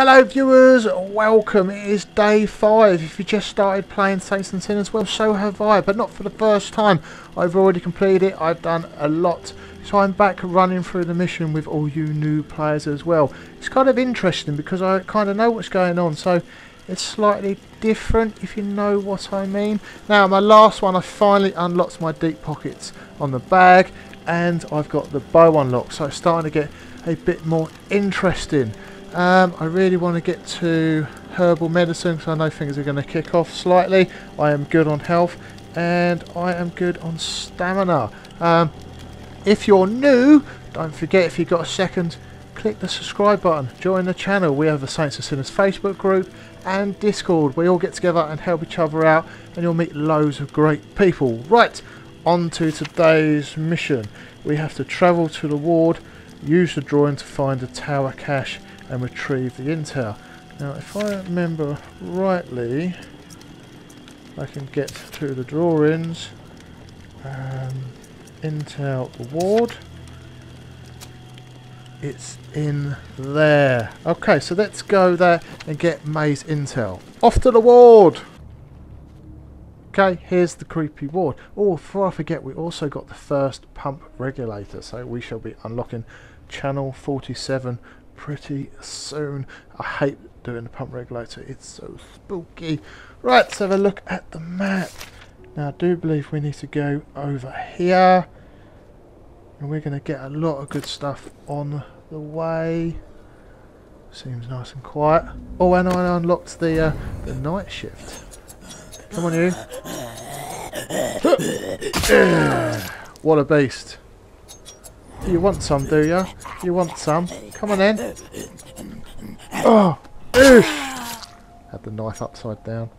Hello viewers, welcome. It is day 5. If you just started playing Saints and Sinners, well so have I, but not for the first time. I've already completed it, I've done a lot. So I'm back running through the mission with all you new players as well. It's kind of interesting because I kind of know what's going on, so it's slightly different if you know what I mean. Now my last one, I finally unlocked my deep pockets on the bag and I've got the bow unlocked, so it's starting to get a bit more interesting. Um, I really want to get to herbal medicine because I know things are going to kick off slightly. I am good on health and I am good on stamina. Um, if you're new, don't forget if you've got a second, click the subscribe button, join the channel. We have the Saints and Sinners Facebook group and Discord. We all get together and help each other out and you'll meet loads of great people. Right, on to today's mission. We have to travel to the ward, use the drawing to find the tower cache and retrieve the intel. Now if I remember rightly, I can get to the drawings, um, intel ward, it's in there. Okay, so let's go there and get May's intel. Off to the ward! Okay, here's the creepy ward. Oh, before I forget, we also got the first pump regulator, so we shall be unlocking channel 47 pretty soon. I hate doing the pump regulator, it's so spooky. Right, let's have a look at the map. Now I do believe we need to go over here. And we're going to get a lot of good stuff on the way. Seems nice and quiet. Oh, and I unlocked the, uh, the night shift. Come on you. what a beast. You want some, do you? You want some? Come on in. Oh! Oof! Had the knife upside down.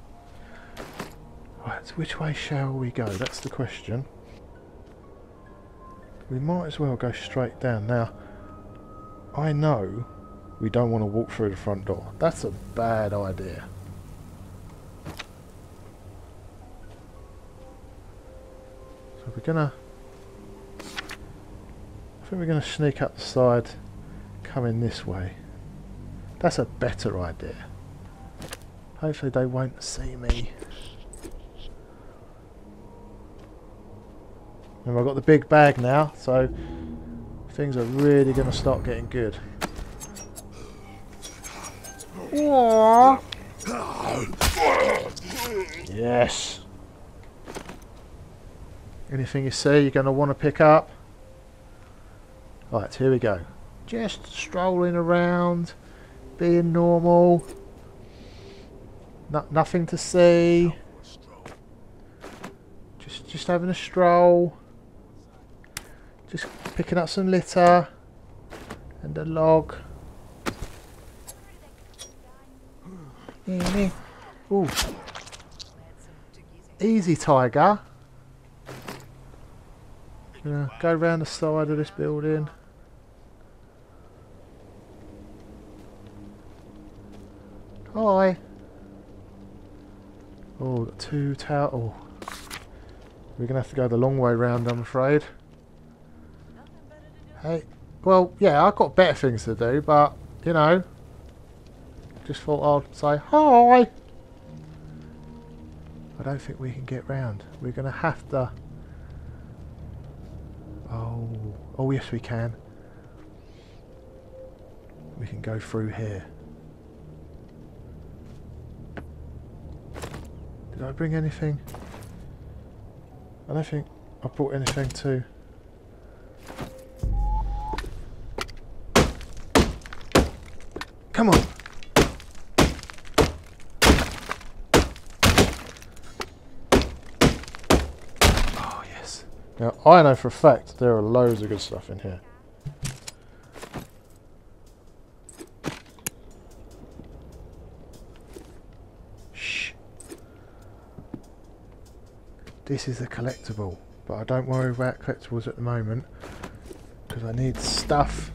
Right, so which way shall we go? That's the question. We might as well go straight down. Now, I know we don't want to walk through the front door. That's a bad idea. So we're gonna think we're going to sneak up the side, coming this way. That's a better idea. Hopefully they won't see me. And I've got the big bag now, so things are really going to start getting good. Aww. Yes. Anything you see you're going to want to pick up? Right, here we go. Just strolling around, being normal. No, nothing to see. Just, just having a stroll. Just picking up some litter and a log. Ooh. Easy, tiger. Yeah, go around the side of this building. Hi. Oh, two tower. Oh. We're going to have to go the long way round, I'm afraid. Hey. Well, yeah, I've got better things to do, but, you know. Just thought I'd say hi. I don't think we can get round. We're going to have to... Oh. Oh, yes, we can. We can go through here. Did I bring anything? I don't think I brought anything too. Come on! Oh yes. Now I know for a fact there are loads of good stuff in here. This is a collectible, but I don't worry about collectibles at the moment because I need stuff.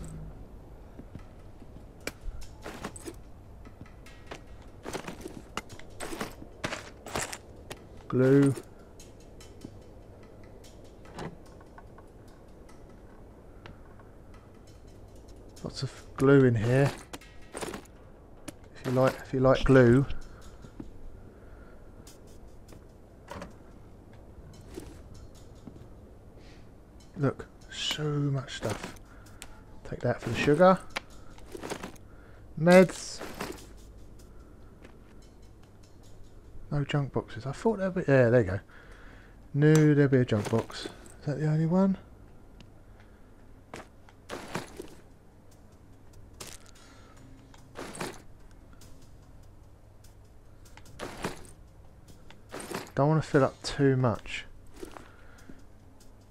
Glue. Lots of glue in here. If you like, if you like glue. Much stuff. Take that for the sugar. Meds. No junk boxes. I thought there'd be... Yeah, there you go. No, there'll be a junk box. Is that the only one? Don't want to fill up too much.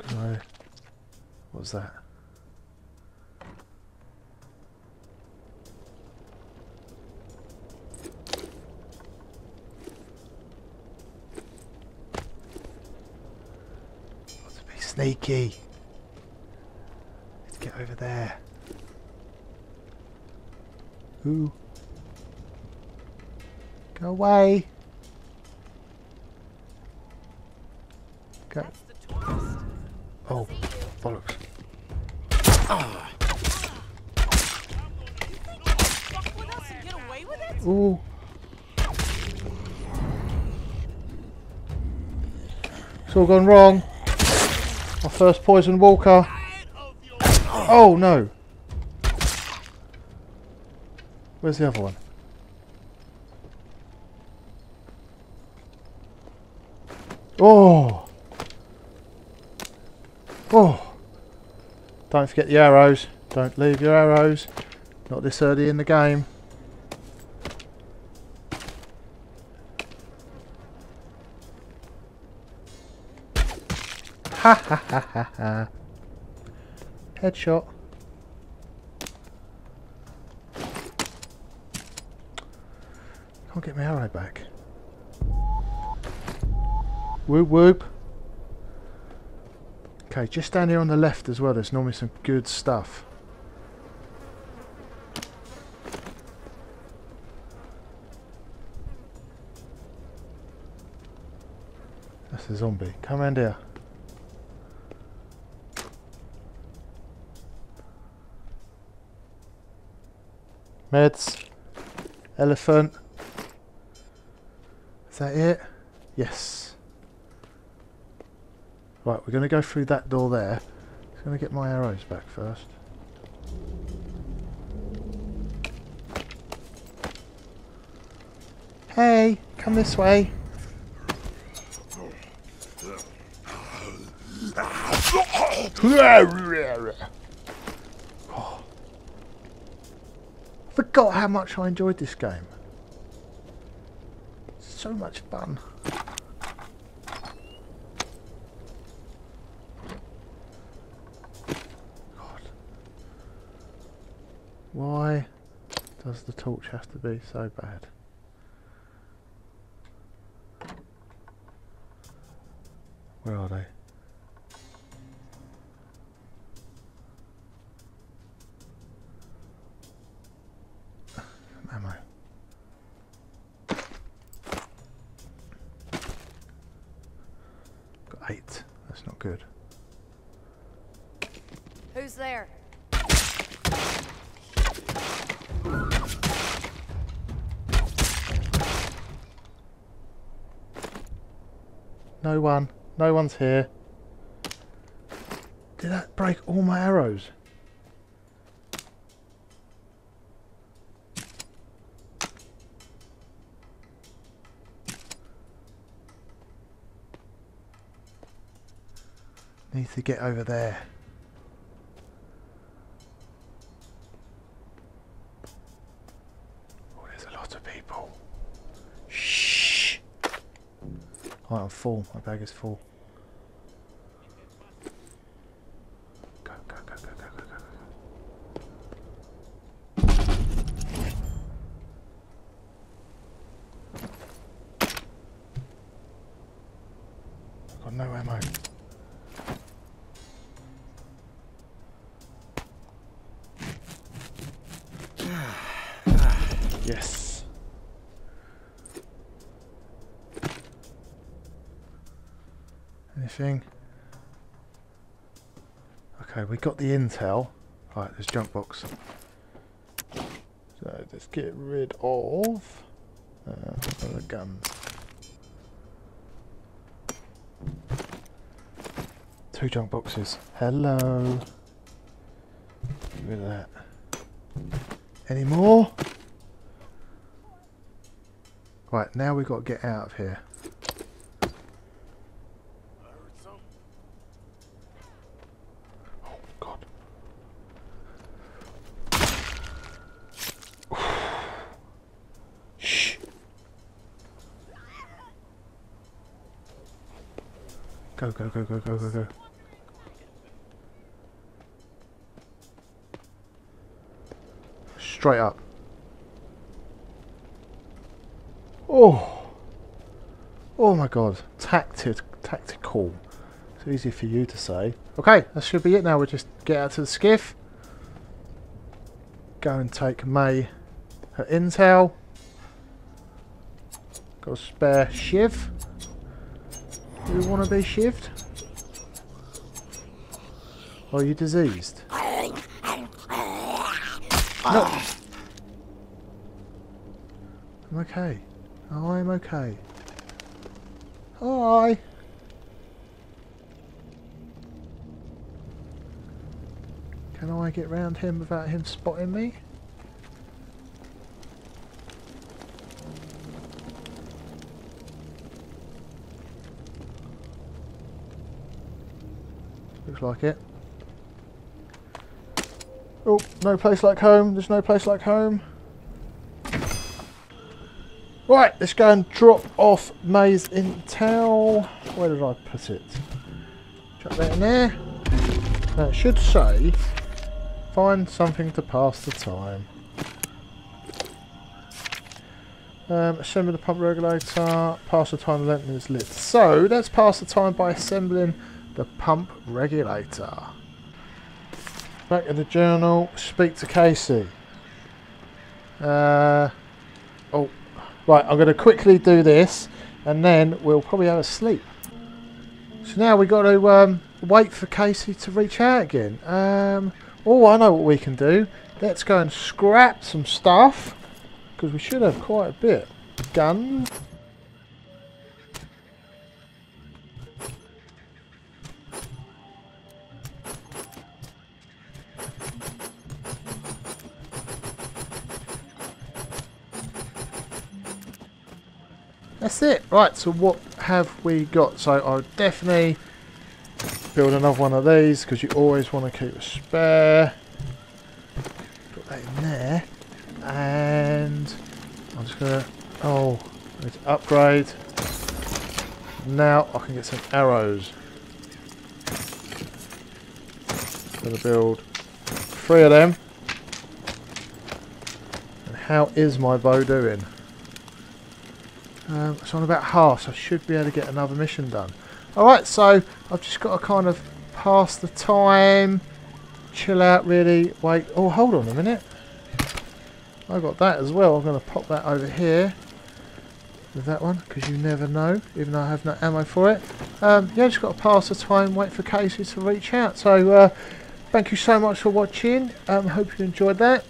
I, what's that? Sneaky. Let's get over there. Ooh. Go away. Go. Oh, bollocks. Fuck us and get away with it? Ooh. It's all gone wrong. My first poison walker. Oh no. Where's the other one? Oh. Oh. Don't forget the arrows. Don't leave your arrows. Not this early in the game. Ha ha ha ha ha. Headshot. Can't get my arrow back. Whoop whoop. Okay, just down here on the left as well, there's normally some good stuff. That's a zombie. Come round here. Meds. Elephant. Is that it? Yes. Right, we're going to go through that door there. Just going to get my arrows back first. Hey, come this way. Forgot how much I enjoyed this game. So much fun. God. Why does the torch have to be so bad? Where are they? Eight. That's not good. Who's there? No one. No one's here. Did that break all my arrows? Need to get over there. Oh, there's a lot of people. Shh. Right, I'm full. My bag is full. Go, go, go, go, go, go, go, go. I've got no ammo. Yes. Anything? Okay, we got the intel. Right, there's junk box. So let's get rid of uh, the guns. Two junk boxes. Hello. Get rid of that. Any more? Right, now we've got to get out of here. Oh, God. Shh. Go, go, go, go, go, go, go. Straight up. Oh. Oh my god. Tactic, tactical. It's easy for you to say. Okay, that should be it now. We'll just get out to the skiff. Go and take May her intel. Got a spare shiv. Do you want to be shivved? Are you diseased? No. I'm okay. Oh, I'm okay. Hi. Can I get round him without him spotting me? Looks like it. Oh, no place like home. There's no place like home. Right, let's go and drop off May's intel. Where did I put it? Chuck that in there. Now it should say, find something to pass the time. Um, assemble the pump regulator, pass the time length is lit. So, let's pass the time by assembling the pump regulator. Back in the journal, speak to Casey. Uh, oh, right, I'm going to quickly do this and then we'll probably have a sleep. So now we've got to um, wait for Casey to reach out again. Um, oh, I know what we can do. Let's go and scrap some stuff because we should have quite a bit. Guns. That's it. Right, so what have we got? So I'll definitely build another one of these because you always want to keep a spare. Put that in there. And I'm just going to... Oh, to upgrade. Now I can get some arrows. Gonna build three of them. And how is my bow doing? Um, so I'm about half, so I should be able to get another mission done. Alright, so I've just got to kind of pass the time, chill out really, wait. Oh, hold on a minute. I got that as well. I'm going to pop that over here with that one because you never know, even though I have no ammo for it. Um, yeah, just got to pass the time, wait for Casey to reach out. So, uh, thank you so much for watching. Um, hope you enjoyed that.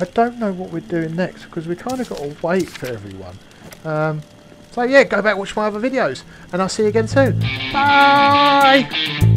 I don't know what we're doing next because we kind of got to wait for everyone. Um, so yeah, go back watch my other videos, and I'll see you again soon. Bye!